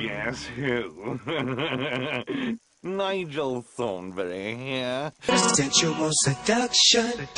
Guess who? Nigel Thornberry here. Sensual seduction.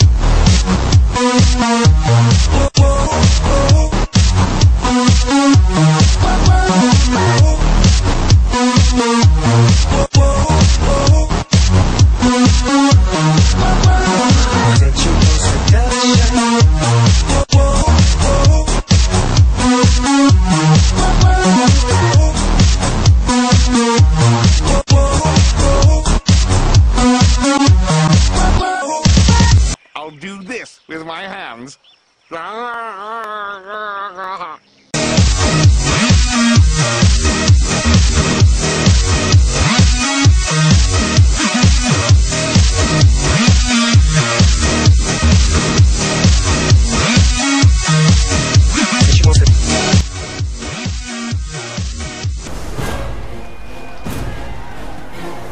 Do this with my hands.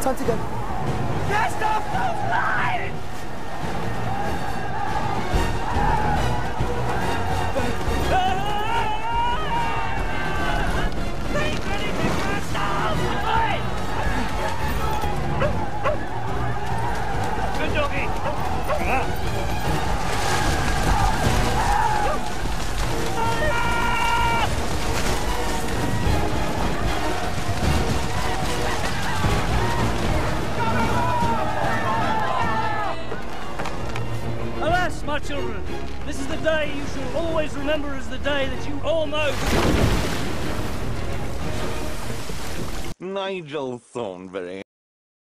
Time to go. Good my children, this is the day you shall always remember as the day that you almost. Nigel Thornberry.